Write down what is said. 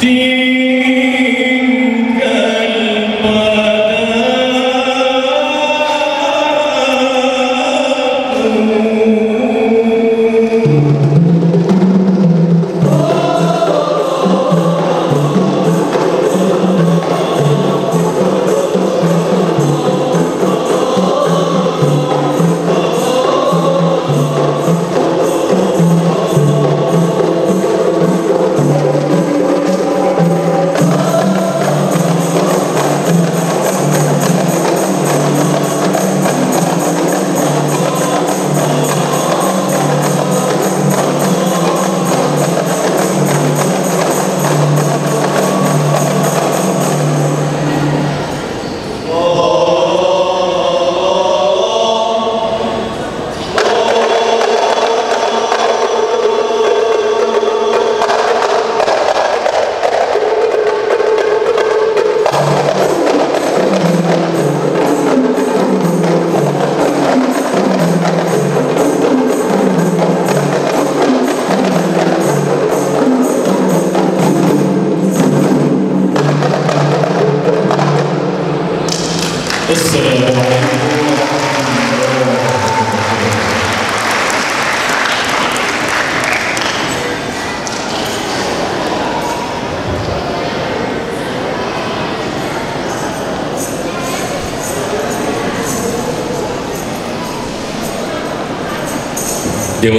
地でも